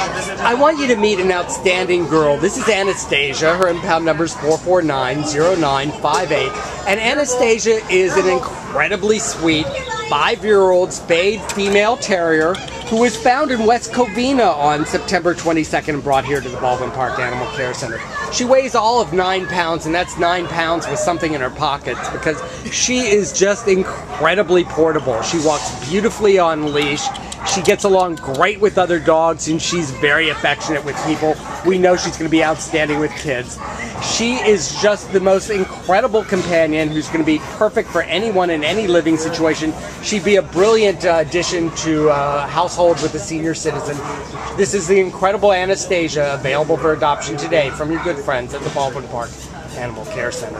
I want you to meet an outstanding girl. This is Anastasia. Her impound number is 4490958. And Anastasia is an incredibly sweet five year old spayed female terrier who was found in West Covina on September 22nd and brought here to the Baldwin Park Animal Care Center. She weighs all of nine pounds, and that's nine pounds with something in her pockets because she is just incredibly portable. She walks beautifully on leash. She gets along great with other dogs and she's very affectionate with people. We know she's going to be outstanding with kids. She is just the most incredible companion who's going to be perfect for anyone in any living situation. She'd be a brilliant uh, addition to a household with a senior citizen. This is the incredible Anastasia available for adoption today from your good friends at the Baldwin Park Animal Care Center.